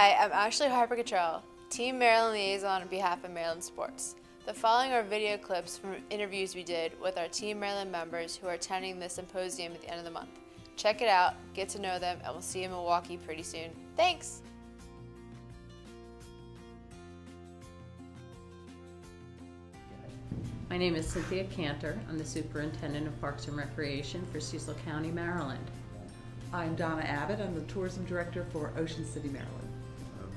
Hi, I'm Ashley Harper Cottrell, Team Maryland Liaison on behalf of Maryland Sports. The following are video clips from interviews we did with our Team Maryland members who are attending the symposium at the end of the month. Check it out, get to know them, and we'll see you in Milwaukee pretty soon. Thanks! My name is Cynthia Cantor. I'm the Superintendent of Parks and Recreation for Cecil County, Maryland. I'm Donna Abbott. I'm the Tourism Director for Ocean City, Maryland.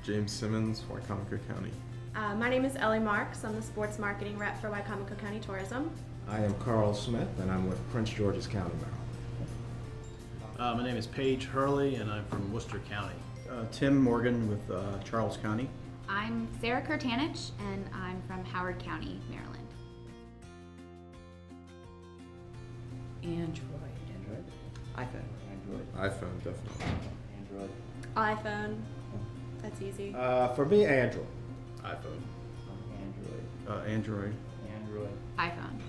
James Simmons, Wicomico County. Uh, my name is Ellie Marks. I'm the sports marketing rep for Wicomico County Tourism. I am Carl Smith, and I'm with Prince George's County, Maryland. Uh, my name is Paige Hurley, and I'm from Worcester County. Uh, Tim Morgan with uh, Charles County. I'm Sarah Kurtanich, and I'm from Howard County, Maryland. Android. Android? iPhone. Android. iPhone, definitely. Android. iPhone. That's easy. Uh, for me, Android. iPhone. Android. Uh, Android. Android. iPhone.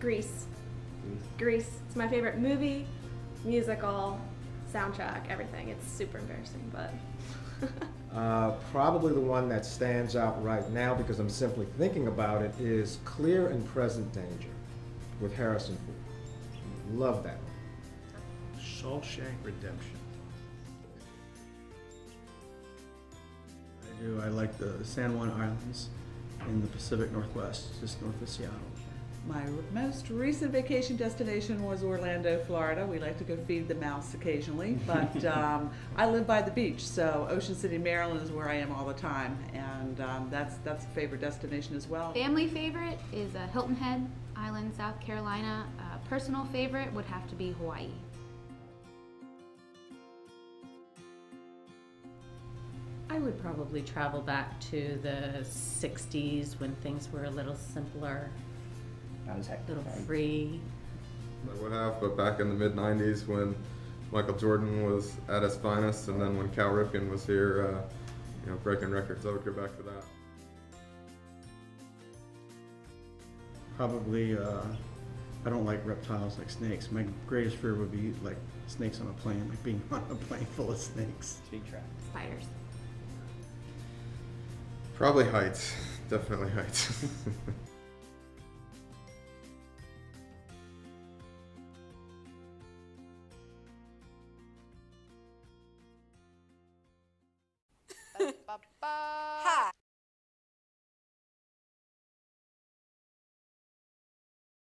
Grease. Grease. Grease. It's my favorite movie, musical, soundtrack, everything. It's super embarrassing, but. Uh, probably the one that stands out right now because I'm simply thinking about it is Clear and Present Danger with Harrison Ford. Love that one. Shawshank Redemption. I do. I like the San Juan Islands in the Pacific Northwest, just north of Seattle. My most recent vacation destination was Orlando, Florida. We like to go feed the mouse occasionally, but um, I live by the beach, so Ocean City, Maryland is where I am all the time, and um, that's that's a favorite destination as well. Family favorite is uh, Hilton Head Island, South Carolina. Uh, personal favorite would have to be Hawaii. I would probably travel back to the 60s when things were a little simpler, Not as a hectic. little right? free. I would have, but back in the mid 90s when Michael Jordan was at his finest, and then when Cal Ripken was here, uh, you know, breaking records, I would go back to that. Probably, uh, I don't like reptiles like snakes. My greatest fear would be like snakes on a plane, like being on a plane full of snakes. Speed trap. Spiders. Probably heights, definitely heights.